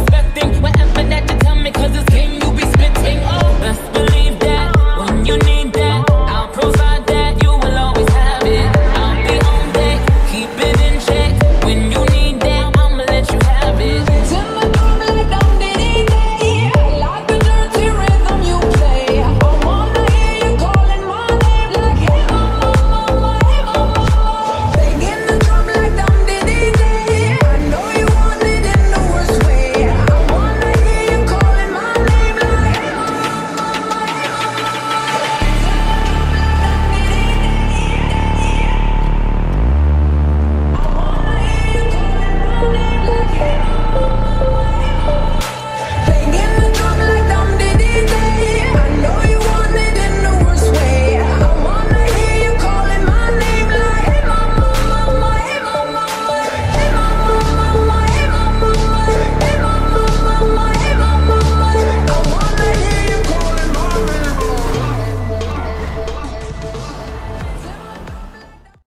expecting whatever that you tell me, cause it's